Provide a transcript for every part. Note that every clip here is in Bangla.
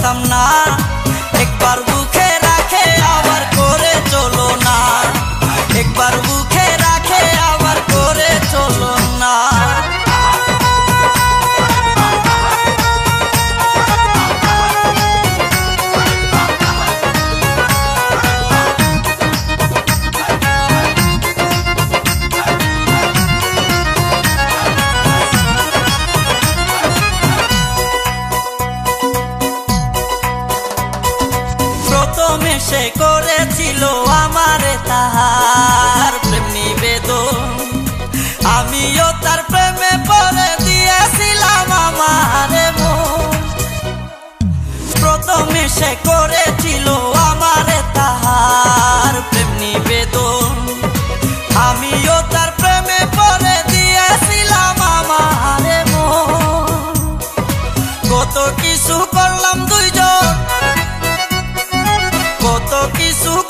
পারতাম না একবার বুকে রাখে আবার করে চলো না একবার বুকে সে করেছিল আমার তাহার প্রেম নিবেদন। আমিও তার প্রেমে পরে দিয়েছিলাম আমার প্রথমে সে করেছিল আমার তাহার প্রেম নিবেদন। আমিও তার প্রেমে পরে দিয়েছিলাম আমার কত কিছু su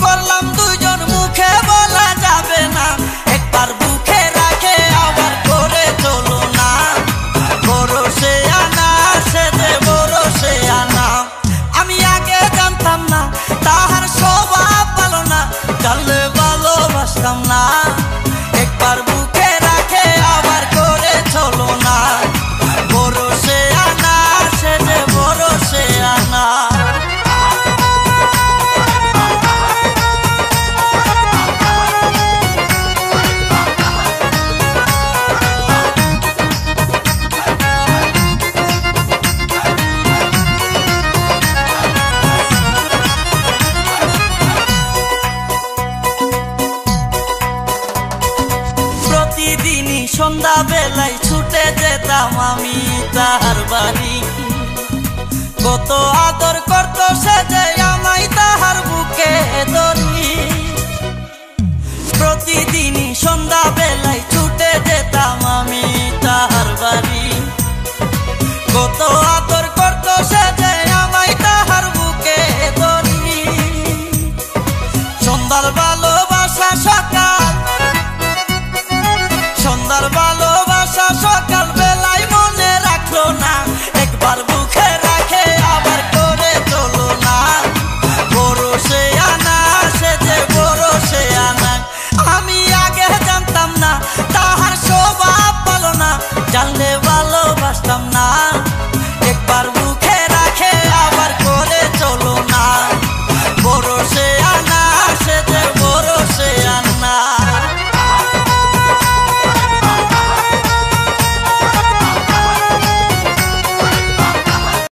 বাড়ি। কত আদর করত সে যে আমায় তাহার বুকে ধরি প্রতিদিনই সন্ধ্যা বেলায় ছুটে যেতাম আমি তাহার বাড়ি। কত আদর করত সে যে তাহার বুকে সন্ধ্যার ভালোবাসা সকাল, সন্ধ্যার ভালোবাসা সকাল